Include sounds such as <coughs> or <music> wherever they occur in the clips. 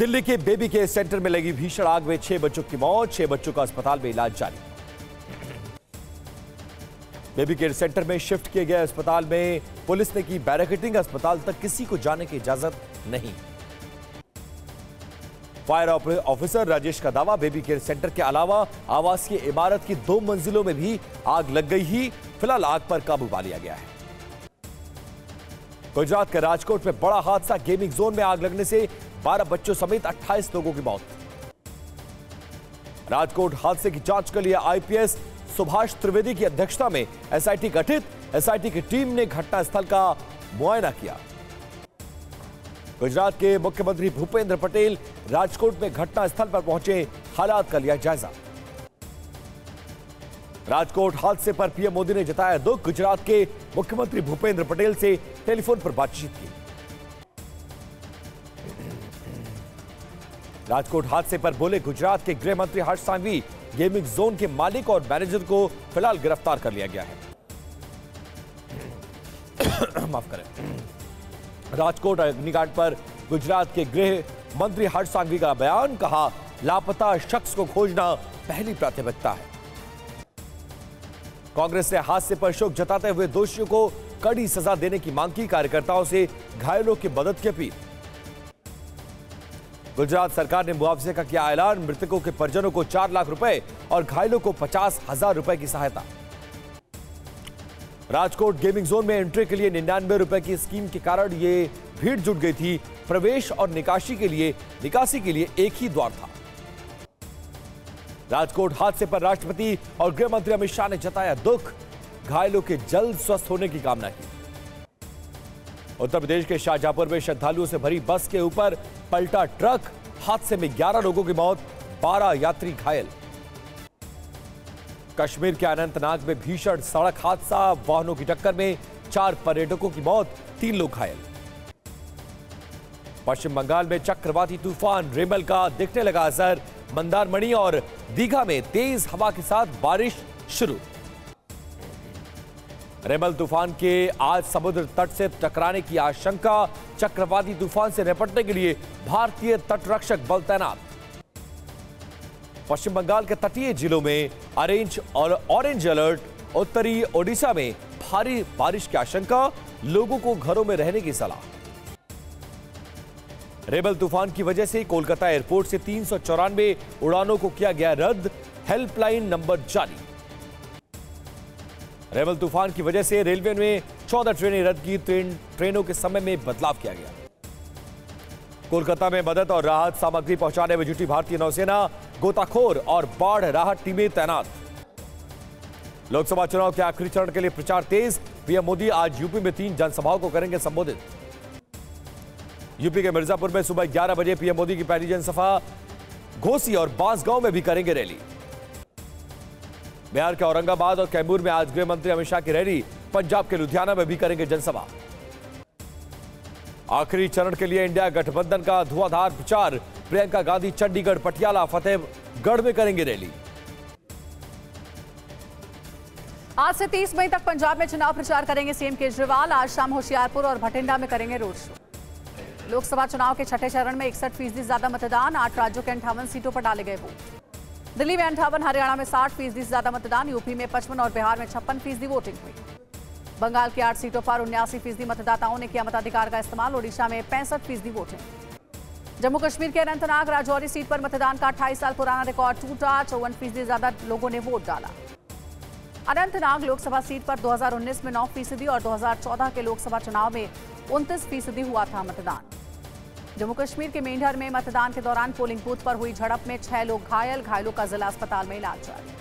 दिल्ली के baby care centre में लगी भीषण आग में छह बच्चों की मौत, छह बच्चों का अस्पताल में इलाज जारी। बेबी केयर सेंटर में शिफ्ट किए गए अस्पताल में पुलिस ने की बैरिकेडिंग, अस्पताल तक किसी को जाने की इजाज़त नहीं। फायर ऑफिसर राजेश का दावा, बेबी केयर सेंटर के अलावा आवासीय इमारत की दो मंजिलों में भी आग लग गई ही, फ़िलहाल आग पर काबू पा लिया गया है। गुजरात के राजकोट में बड़ा हादसा, गेमिंग जोन में आग लगने से 12 बच्चों समेत 28 लोगों की मौत। राजकोट हादसे की जाँच के लिए आईपीएस सुभाष त्रिवेदी की अध्यक्षता में एसआईटी गठित, एसआईटी की टीम ने घटनास्थल का मुआयना किया। गुजरात के मुख्यमंत्री भूपेंद्र पटेल राजकोट में घटनास्थल पर पहुँचे, हालात का लिया जायजा। राजकोट हादसे पर पीएम मोदी ने जताया दुख, गुजरात के मुख्यमंत्री भूपेंद्र पटेल से टेलीफोन पर बातचीत की। राजकोट हादसे पर बोले गुजरात के गृह मंत्री हर्ष सांघवी, गेमिंग जोन के मालिक और मैनेजर को फ़िलहाल गिरफ़्तार कर लिया गया है। <coughs> माफ़ करें। राजकोट अग्निकांड पर गुजरात के गृह मंत्री हर्ष सांघवी का बयान, कहा, लापता शख्स को खोजना पहली प्राथमिकता है। कांग्रेस ने हादसे पर शोक जताते हुए दोषियों को कड़ी सजा देने की मांग की, कार्यकर्ताओं से घायलों की मदद की अपील। गुजरात सरकार ने मुआवजे का किया ऐलान। मृतकों के परिजनों को चार लाख रुपए और घायलों को पचास हज़ार रुपए की सहायता। राजकोट गेमिंग जोन में एंट्री के लिए निन्यानवे रुपए की स्कीम के कारण ये भीड़ जुट गई थी। प्रवेश और निकासी के लिए, निकासी के लिए एक ही द्वार था। राजकोट हादसे पर राष्ट्रपति और गृह मंत्री अमित शाह ने जताया दुख। घायलों के जल्द स्वस्थ होने की कामना की। उत्तर प्रदेश के शाहजहापुर में श्रद्धालुओं से भरी बस के ऊपर पलटा ट्रक, हादसे में 11 लोगों की मौत 12 यात्री घायल। कश्मीर के अनंतनाग में भीषण सड़क हादसा, वाहनों की टक्कर में चार पर्यटकों की मौत, तीन लोग घायल। पश्चिम बंगाल में चक्रवाती तूफ़ान रेमल का दिखने लगा असर, मंदारमणि और दीघा में तेज हवा के साथ बारिश शुरू। रेमल तूफ़ान के आज समुद्र तट से टकराने की आशंका, चक्रवाती तूफ़ान से निपटने के लिए भारतीय तटरक्षक बल तैनात। पश्चिम बंगाल के तटीय जिलों में ऑरेंज और ऑरेंज अलर्ट, उत्तरी ओडिशा में भारी बारिश की आशंका, लोगों को घरों में रहने की सलाह। रेबल तूफ़ान की वजह से कोलकाता एयरपोर्ट से तीन सौ चौरानवे उड़ानों को किया गया रद्द, हेल्पलाइन नंबर जारी। रेबल तूफ़ान की वजह से रेलवे में 14 ट्रेनें रद्द की, ट्रेन, ट्रेनों के समय में बदलाव किया गया। कोलकाता में मदद और राहत सामग्री पहुँचाने में जुटी भारतीय नौसेना, गोताखोर और बाढ़ राहत टीमें तैनात। लोकसभा चुनाव के आखिरी चरण के लिए प्रचार तेज, पीएम मोदी आज यूपी में तीन जनसभाओं को करेंगे संबोधित। यूपी के मिर्जापुर में सुबह 11 बजे पीएम मोदी की पहली जनसभा, घोसी और बांसगांव में भी करेंगे रैली। बिहार के औरंगाबाद और कैमूर में आज गृह मंत्री अमित शाह की रैली। पंजाब के लुधियाना में भी करेंगे जनसभा। आखिरी चरण के लिए इंडिया गठबंधन का धुआंधार प्रचार। प्रियंका गांधी, चंडीगढ़, पटियाला, फतेहगढ़ में करेंगे रैली। आज से 30 मई तक पंजाब में चुनाव प्रचार करेंगे सीएम केजरीवाल। आज शाम होशियारपुर और भटिंडा में करेंगे रोड शो। लोकसभा चुनाव के छठे चरण में इकसठ फ़ीसदी ज़्यादा मतदान। आठ राज्यों के अंठावन सीटों पर डाले गए वोट। दिल्ली में अंठावन, हरियाणा में साठ फ़ीसदी से ज़्यादा मतदान, यूपी में पचपन और बिहार में छप्पन फ़ीसदी वोटिंग हुई। बंगाल की आठ सीटों पर उन्यासी फ़ीसदी मतदाताओं ने किया मताधिकार का इस्तेमाल, ओडिशा में पैंसठ फ़ीसदी वोटिंग। जम्मू कश्मीर के अनंतनाग, राजौरी सीट पर मतदान का अट्ठाईस साल पुराना रिकॉर्ड टूटा, चौवन फ़ीसदी ज़्यादा लोगों ने वोट डाला। अनंतनाग लोकसभा सीट पर 2019 में 9 फ़ीसदी और 2014 के लोकसभा चुनाव में 29 फ़ीसदी हुआ था मतदान। जम्मू कश्मीर के मेंढर में मतदान के दौरान पोलिंग बूथ पर हुई झड़प में छह लोग घायल, घायलों का जिला अस्पताल में इलाज जारी।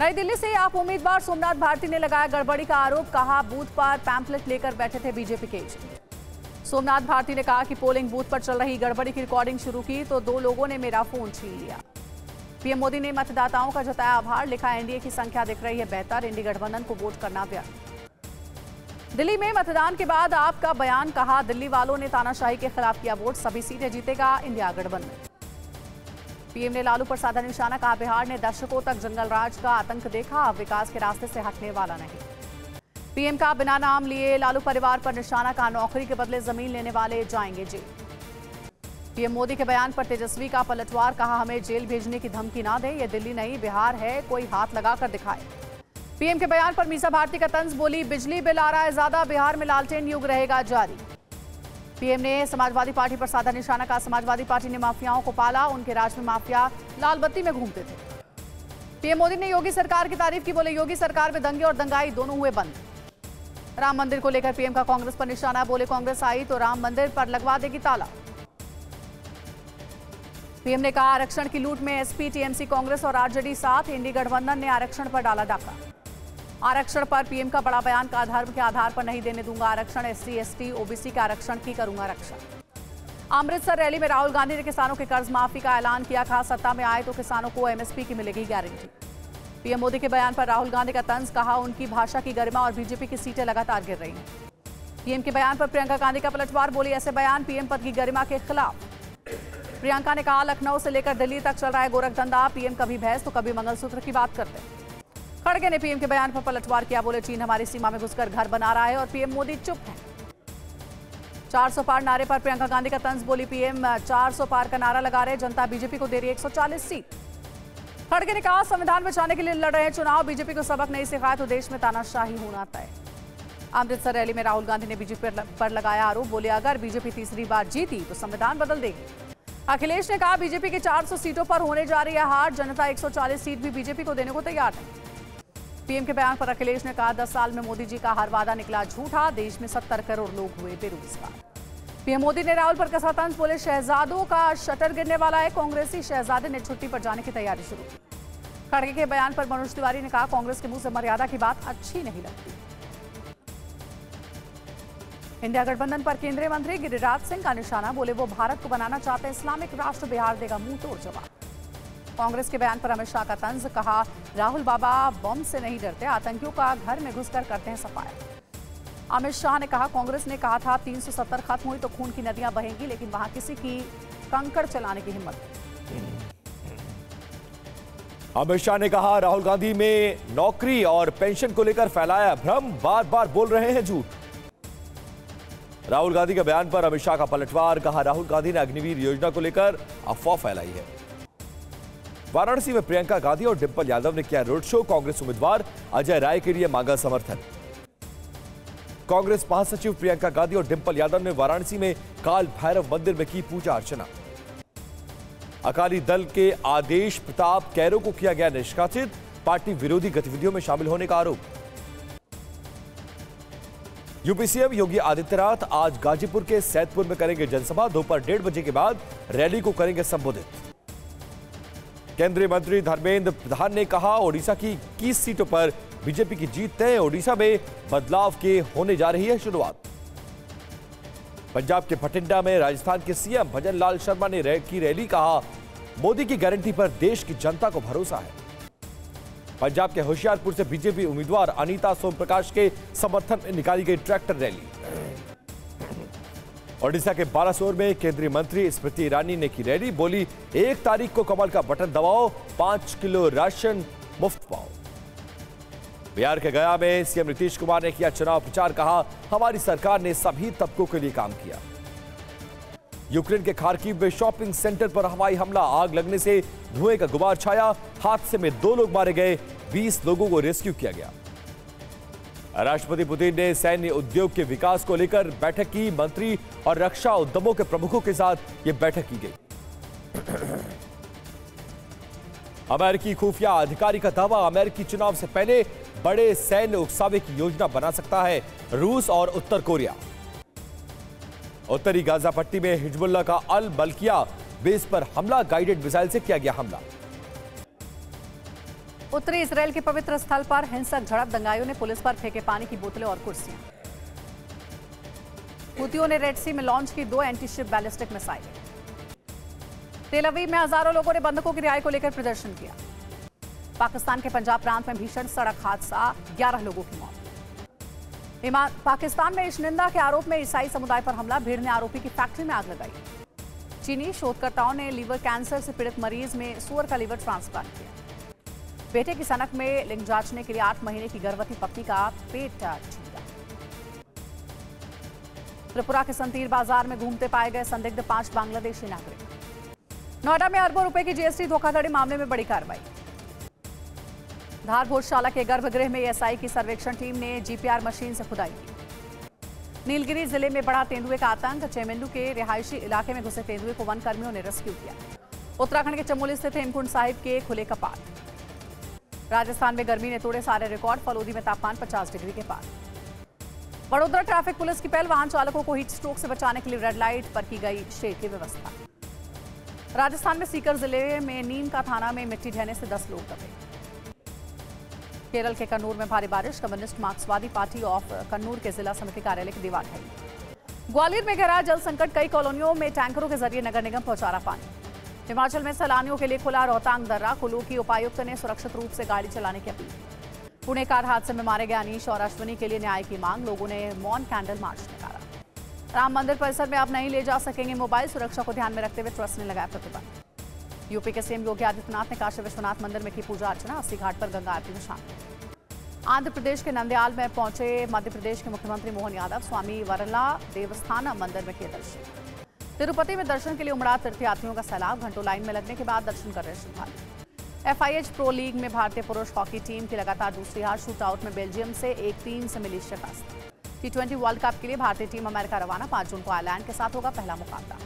नई दिल्ली से आप उम्मीदवार सोमनाथ भारती ने लगाया गड़बड़ी का आरोप, कहा बूथ पर पैम्पलेट लेकर बैठे थे बीजेपी के सोमनाथ भारती ने कहा कि पोलिंग बूथ पर चल रही गड़बड़ी की रिकॉर्डिंग शुरू की तो दो लोगों ने मेरा फ़ोन छीन लिया। पीएम मोदी ने मतदाताओं का जताया आभार, लिखा एनडीए की संख्या दिख रही है बेहतर, इंडी गठबंधन को वोट करना व्यर्थ। दिल्ली में मतदान के बाद आपका बयान कहा, दिल्ली वालों ने तानाशाही के खिलाफ किया वोट, सभी सीटें जीतेगा इंडिया गठबंधन। पीएम ने लालू पर साधा निशाना, कहा, बिहार ने दशकों तक जंगल राज का आतंक देखा, अब विकास के रास्ते से हटने वाला नहीं। पीएम का बिना नाम लिए लालू परिवार पर निशाना, कहा, नौकरी के बदले ज़मीन लेने वाले जाएँगे जेल। पीएम मोदी के बयान पर तेजस्वी का पलटवार, कहा, हमें जेल भेजने की धमकी ना दे, ये दिल्ली नहीं, बिहार है, कोई हाथ लगाकर दिखाए। पीएम के बयान पर मीसा भारती का तंज बोली, बिजली बिल आ रहा है ज़्यादा, बिहार में लालटेन युग रहेगा जारी। पीएम ने समाजवादी पार्टी पर साधा निशाना कहा। समाजवादी पार्टी ने माफियाओं को पाला, उनके राज में माफिया लाल बत्ती में घूमते थे। पीएम मोदी ने योगी सरकार की तारीफ़ की, बोले, योगी सरकार में दंगे और दंगाई दोनों हुए बंद। राम मंदिर को लेकर पीएम का कांग्रेस पर निशाना, बोले, कांग्रेस आई तो राम मंदिर पर लगवा देगी ताला। पीएम ने कहा, आरक्षण की लूट में एसपी, टीएमसी, कांग्रेस और आरजेडी साथ इंडी गठबंधन ने आरक्षण पर डाला डाका। आरक्षण पर पीएम का बड़ा बयान, का आधार के आधार पर नहीं देने दूँगा आरक्षण, एससी, एसटी, ओबीसी के आरक्षण की करूँगा रक्षा। अमृतसर रैली में राहुल गांधी ने किसानों के कर्ज माफ़ी का ऐलान किया, कहा सत्ता में आए तो किसानों को एमएसपी की मिलेगी गारंटी। पीएम मोदी के बयान पर राहुल गांधी का तंज, कहा उनकी भाषा की गरिमा और बीजेपी की सीटें लगातार गिर रही हैं। पीएम के बयान पर प्रियंका गांधी का पलटवार, बोली ऐसे बयान पीएम पद की गरिमा के खिलाफ। प्रियंका ने कहा, लखनऊ से लेकर दिल्ली तक चल रहा है गोरखधंधा, पीएम कभी भैंस तो कभी मंगलसूत्र की बात करते। हैं खड़गे ने पीएम के बयान पर पलटवार किया बोले चीन हमारी सीमा में घुसकर घर बना रहा है और पीएम मोदी चुप है। 400 पार नारे पर प्रियंका गांधी का तंज बोली पीएम। 400 पार का नारा लगा रहे जनता बीजेपी को दे रही 140 सीट। खड़गे ने कहा, संविधान बचाने के लिए लड़ रहे हैं चुनाव, बीजेपी को सबक नहीं सिखाया तो देश में तानाशाही होना तय। अमृतसर रैली में राहुल गांधी ने बीजेपी पर लगाया आरोप, बोले अगर बीजेपी तीसरी बार जीती तो संविधान बदल देगी। अखिलेश ने कहा, बीजेपी की 400 सीटों पर होने जा रही है हार, जनता 140 सीट भी बीजेपी को देने को तैयार है। पीएम के बयान पर अखिलेश ने कहा 10 साल में मोदी जी का हर वादा निकला झूठा, देश में 70 करोड़ लोग हुए बेरोजगार। पीएम मोदी ने राहुल पर कसा तंज, बोले, शहजादों का शटर गिरने वाला है, कांग्रेसी शहजादे ने छुट्टी पर जाने की तैयारी शुरू की। खड़गे के बयान पर मनोज तिवारी ने कहा, कांग्रेस के मुँह से मर्यादा की बात अच्छी नहीं लगती। इंडिया गठबंधन पर केंद्रीय मंत्री गिरिराज सिंह का निशाना, बोले, वो भारत को बनाना चाहते इस्लामिक राष्ट्र बिहार देगा, मुँह तोड़ जवाब। कांग्रेस के बयान पर अमित शाह का तंज, कहा, राहुल बाबा बम से नहीं डरते, आतंकियों का घर में घुसकर करते हैं सफाया अमित शाह ने कहा, कांग्रेस ने कहा था 370 खत्म हुई तो खून की नदियाँ बहेंगी, लेकिन वहाँ किसी की कंकड़ चलाने की हिम्मत अमित शाह ने कहा, राहुल गांधी में नौकरी और पेंशन को लेकर फैलाया भ्रम बार बार बोल रहे हैं झूठ। राहुल गांधी के बयान पर अमित शाह का पलटवार, कहा, राहुल गांधी ने अग्निवीर योजना को लेकर अफवाह फैलाई है। वाराणसी में प्रियंका गांधी और डिंपल यादव ने किया रोड शो, कांग्रेस उम्मीदवार अजय राय के लिए मांगा समर्थन। कांग्रेस महासचिव प्रियंका गांधी और डिंपल यादव ने वाराणसी में काल भैरव मंदिर में की पूजा अर्चना। अकाली दल के आदेश प्रताप कैरो को किया गया निष्कासित, पार्टी विरोधी गतिविधियों में शामिल होने का आरोप। यूपी सीएम योगी आदित्यनाथ आज गाजीपुर के सैदपुर में करेंगे जनसभा, दोपहर डेढ़ बजे के बाद रैली को करेंगे संबोधित। केंद्रीय मंत्री धर्मेंद्र प्रधान ने कहा ओडिशा की इक्कीस सीटों पर बीजेपी की जीत तय। ओडिशा में बदलाव के होने जा रही है शुरुआत। पंजाब के भटिंडा में राजस्थान के सीएम भजन लाल शर्मा ने रै, की रैली कहा मोदी की गारंटी पर देश की जनता को भरोसा है। पंजाब के होशियारपुर से बीजेपी उम्मीदवार अनीता सोम प्रकाश के समर्थन में निकाली गई ट्रैक्टर रैली। ओडिशा के बालासोर में केंद्रीय मंत्री स्मृति ईरानी ने की रैली, बोली, एक तारीख को कमल का बटन दबाओ, पाँच किलो राशन मुफ़्त पाओ। बिहार के गया में सीएम नीतीश कुमार ने किया चुनाव प्रचार, कहा, हमारी सरकार ने सभी तबकों के लिए काम किया। यूक्रेन के खारकीव में शॉपिंग सेंटर पर हवाई हमला, आग लगने से धुएँ का गुबार छाया, हादसे में दो लोग मारे गए 20 लोगों को रेस्क्यू किया गया। राष्ट्रपति पुतिन ने सैन्य उद्योग के विकास को लेकर बैठक की। मंत्री और रक्षा उद्यमों के प्रमुखों के साथ यह बैठक की गई। अमेरिकी खुफिया अधिकारी का दावा, अमेरिकी चुनाव से पहले बड़े सैन्य उकसावे की योजना बना सकता है रूस और उत्तर कोरिया। उत्तरी गाजा पट्टी में हिजबुल्ला का अल बल्किया बेस पर हमला, गाइडेड मिसाइल से किया गया हमला। उत्तरी इसराइल के पवित्र स्थल पर हिंसक झड़प, दंगाइयों ने पुलिस पर फेंके पानी की बोतलें और कुर्सियाँ। हुतियों ने रेड सी में लॉन्च की दो एंटीशिप बैलिस्टिक मिसाइल। तेलवी में हज़ारों लोगों ने बंधकों की रिहाई को लेकर प्रदर्शन किया। पाकिस्तान के पंजाब प्रांत में भीषण सड़क हादसा 11 लोगों की मौत। पाकिस्तान में इशनिंदा के आरोप में ईसाई समुदाय पर हमला, भीड़ ने आरोपी की फैक्ट्री में आग लगाई। चीनी शोधकर्ताओं ने लीवर कैंसर से पीड़ित मरीज़ में सुअर का लीवर ट्रांसप्लांट किया। बेटे की सनक में लिंग जांचने के लिए आठ महीने की गर्भवती पत्नी का पेट त्रिपुरा के संतीर बाज़ार में घूमते पाए गए संदिग्ध पाँच बांग्लादेशी नागरिक। नोएडा में अरबों रुपए की जीएसटी धोखाधड़ी मामले में बड़ी कार्रवाई। धार भोजशाला के गर्भगृह में एसआई की सर्वेक्षण टीम ने जीपीआर मशीन से खुदाई की। नीलगिरी ज़िले में बड़ा तेंदुए का आतंक चेमेंदू के रिहायशी इलाके में घुसे तेंदुए को वन कर्मियों ने रेस्क्यू किया। उत्तराखंड के चमोली स्थित हेमकुंड साहिब के खुले कपाट। राजस्थान में गर्मी ने तोड़े सारे रिकॉर्ड, फलोदी में तापमान 50 डिग्री के पार। वडोदरा ट्रैफ़िक पुलिस की पहल, वाहन चालकों को हीट स्ट्रोक से बचाने के लिए रेड लाइट पर की गई शेड की व्यवस्था। राजस्थान में सीकर ज़िले में नीम का थाना में मिट्टी ढहने से 10 लोग दबे। केरल के कन्नूर में भारी बारिश, कम्युनिस्ट मार्क्सवादी पार्टी ऑफ़ कन्नूर के जिला समिति कार्यालय की दीवार ढही ग्वालियर में गहरा जल संकट, कई कॉलोनियों में टैंकरों के ज़रिए नगर निगम पहुँचा रहा पानी। हिमाचल में सैलानियों के लिए खुला रोहतांग दर्रा। कुल्लू की उपायुक्त ने सुरक्षित रूप से गाड़ी चलाने की अपील। पुणे कार हादसे में मारे गए अनीश और अश्विनी के लिए न्याय की मांग। लोगों ने मॉन कैंडल मार्च निकाला राम मंदिर परिसर में आप नहीं ले जा सकेंगे मोबाइल। सुरक्षा को ध्यान में रखते हुए ट्रस्ट ने लगाया प्रतिबंध। यूपी के सीएम योगी आदित्यनाथ ने काशी विश्वनाथ मंदिर में की पूजा अर्चना। अस्सी घाट पर गंगा आरती में शामिल। आंध्र प्रदेश के नंदयाल में पहुँचे मध्य प्रदेश के मुख्यमंत्री मोहन यादव। स्वामी वरला देवस्थान मंदिर में किए दर्शन। तिरुपति में दर्शन के लिए उमड़ा तीर्थयात्रियों का सैलाब। घंटों लाइन में लगने के बाद दर्शन कर रहे श्रद्धालु। एफआईएच प्रो लीग में भारतीय पुरुष हॉकी टीम की लगातार दूसरी हार, शूटआउट में बेल्जियम से एक तीन से मिली शिकस्त। टी वर्ल्ड कप के लिए भारतीय टीम अमेरिका रवाना, पाँच जून को आयरलैंड के साथ होगा पहला मुकाबला।